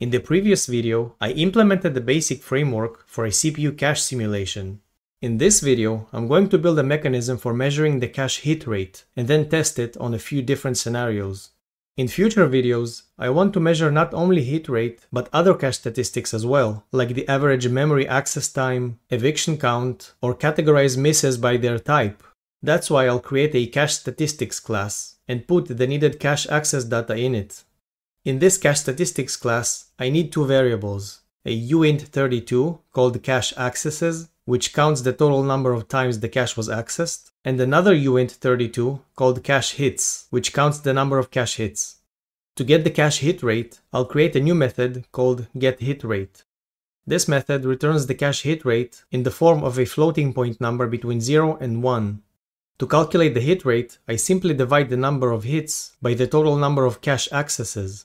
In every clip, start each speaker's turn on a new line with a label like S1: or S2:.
S1: In the previous video, I implemented the basic framework for a CPU cache simulation. In this video, I'm going to build a mechanism for measuring the cache hit rate and then test it on a few different scenarios. In future videos, I want to measure not only hit rate, but other cache statistics as well, like the average memory access time, eviction count, or categorize misses by their type. That's why I'll create a cache statistics class and put the needed cache access data in it. In this cache statistics class, I need two variables, a uint32 called cache accesses which counts the total number of times the cache was accessed, and another uint32 called cache hits, which counts the number of cache hits. To get the cache hit rate, I'll create a new method called getHitRate. This method returns the cache hit rate in the form of a floating point number between 0 and 1. To calculate the hit rate, I simply divide the number of hits by the total number of cache accesses.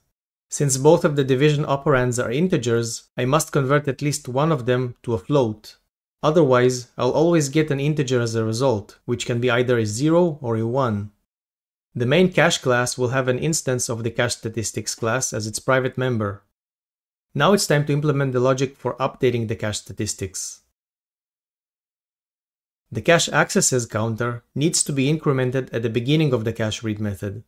S1: Since both of the division operands are integers, I must convert at least one of them to a float. Otherwise, I'll always get an integer as a result, which can be either a 0 or a 1. The main cache class will have an instance of the cache statistics class as its private member. Now it's time to implement the logic for updating the cache statistics. The cache accesses counter needs to be incremented at the beginning of the cache read method.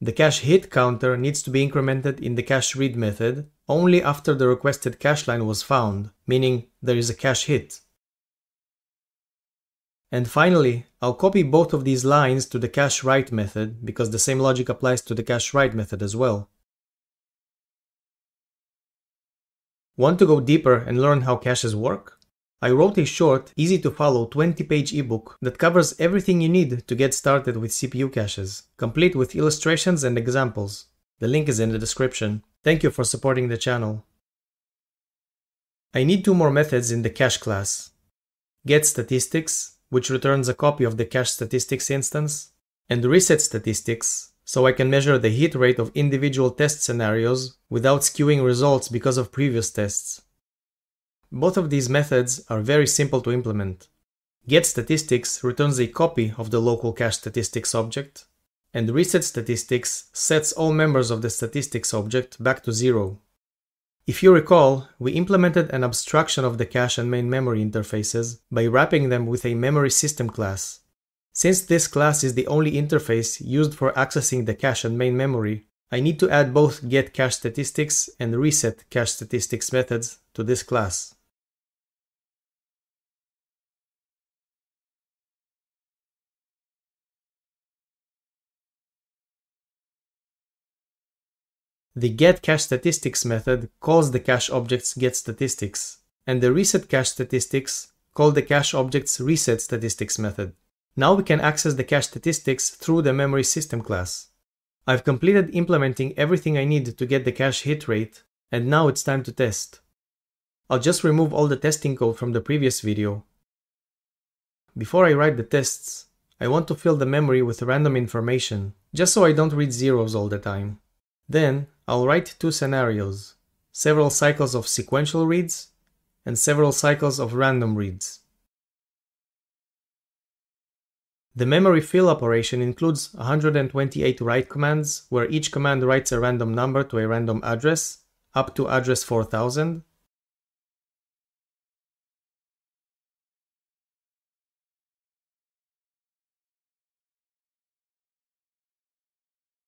S1: The cache hit counter needs to be incremented in the cache read method only after the requested cache line was found, meaning there is a cache hit. And finally, I'll copy both of these lines to the cache write method because the same logic applies to the cache write method as well. Want to go deeper and learn how caches work? I wrote a short, easy to follow 20 page ebook that covers everything you need to get started with CPU caches, complete with illustrations and examples. The link is in the description. Thank you for supporting the channel. I need two more methods in the cache class. GetStatistics, which returns a copy of the cache statistics instance, and ResetStatistics, so I can measure the hit rate of individual test scenarios without skewing results because of previous tests. Both of these methods are very simple to implement. GetStatistics returns a copy of the local cache statistics object, and ResetStatistics sets all members of the statistics object back to zero. If you recall, we implemented an abstraction of the cache and main memory interfaces by wrapping them with a memory system class. Since this class is the only interface used for accessing the cache and main memory, I need to add both getCacheStatistics and ResetCacheStatistics methods to this class. The getCacheStatistics method calls the cache object's getStatistics, and the ResetCacheStatistics call the cache object's ResetStatistics method. Now we can access the cache statistics through the memory system class. I've completed implementing everything I need to get the cache hit rate, and now it's time to test. I'll just remove all the testing code from the previous video. Before I write the tests, I want to fill the memory with random information, just so I don't read zeros all the time. Then I'll write two scenarios, several cycles of sequential reads and several cycles of random reads. The memory fill operation includes 128 write commands, where each command writes a random number to a random address, up to address 4000,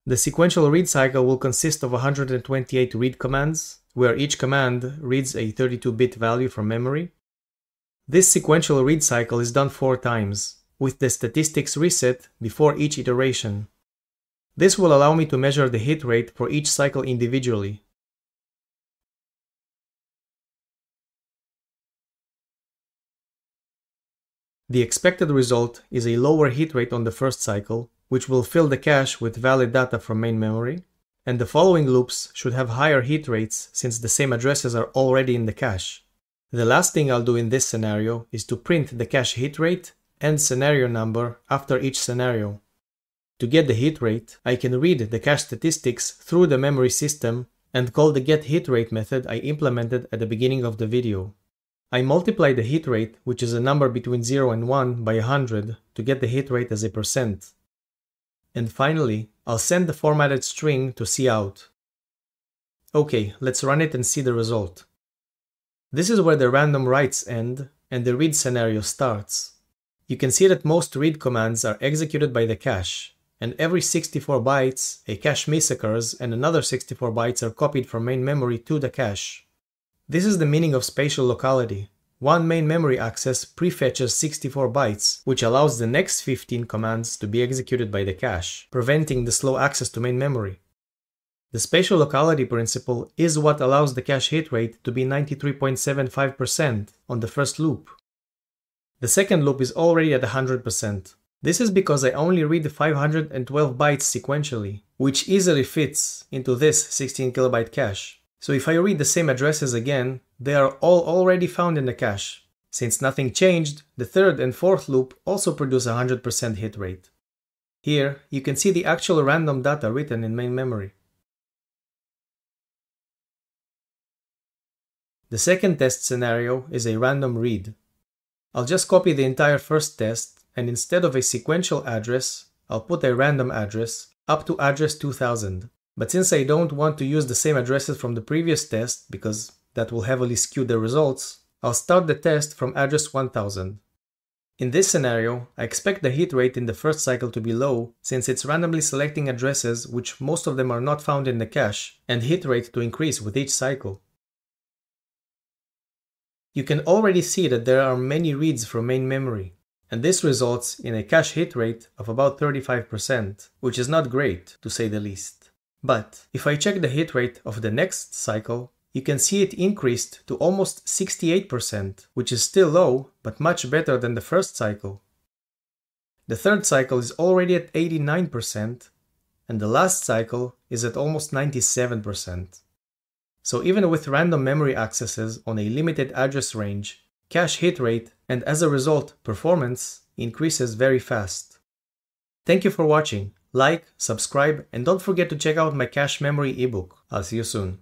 S1: The sequential read cycle will consist of 128 read commands, where each command reads a 32-bit value from memory. This sequential read cycle is done four times, with the statistics reset before each iteration. This will allow me to measure the hit rate for each cycle individually. The expected result is a lower hit rate on the first cycle which will fill the cache with valid data from main memory, and the following loops should have higher hit rates since the same addresses are already in the cache. The last thing I'll do in this scenario is to print the cache hit rate and scenario number after each scenario. To get the hit rate, I can read the cache statistics through the memory system and call the getHitRate method I implemented at the beginning of the video. I multiply the hit rate, which is a number between 0 and 1, by 100 to get the hit rate as a percent. And finally, I'll send the formatted string to cout. Okay, let's run it and see the result. This is where the random writes end and the read scenario starts. You can see that most read commands are executed by the cache, and every 64 bytes, a cache miss occurs and another 64 bytes are copied from main memory to the cache. This is the meaning of spatial locality. One main memory access prefetches 64 bytes, which allows the next 15 commands to be executed by the cache, preventing the slow access to main memory. The spatial locality principle is what allows the cache hit rate to be 93.75% on the first loop. The second loop is already at 100%. This is because I only read 512 bytes sequentially, which easily fits into this 16 kilobyte cache. So if I read the same addresses again, they are all already found in the cache. Since nothing changed, the third and fourth loop also produce a 100% hit rate. Here, you can see the actual random data written in main memory. The second test scenario is a random read. I'll just copy the entire first test and instead of a sequential address, I'll put a random address up to address 2000. But since I don't want to use the same addresses from the previous test because that will heavily skew the results, I'll start the test from address 1000. In this scenario, I expect the hit rate in the first cycle to be low since it's randomly selecting addresses which most of them are not found in the cache and hit rate to increase with each cycle. You can already see that there are many reads from main memory, and this results in a cache hit rate of about 35%, which is not great, to say the least. But if I check the hit rate of the next cycle, you can see it increased to almost 68%, which is still low, but much better than the first cycle. The third cycle is already at 89%, and the last cycle is at almost 97%. So even with random memory accesses on a limited address range, cache hit rate and as a result performance increases very fast. Thank you for watching. Like, subscribe, and don't forget to check out my cache memory ebook. I'll see you soon.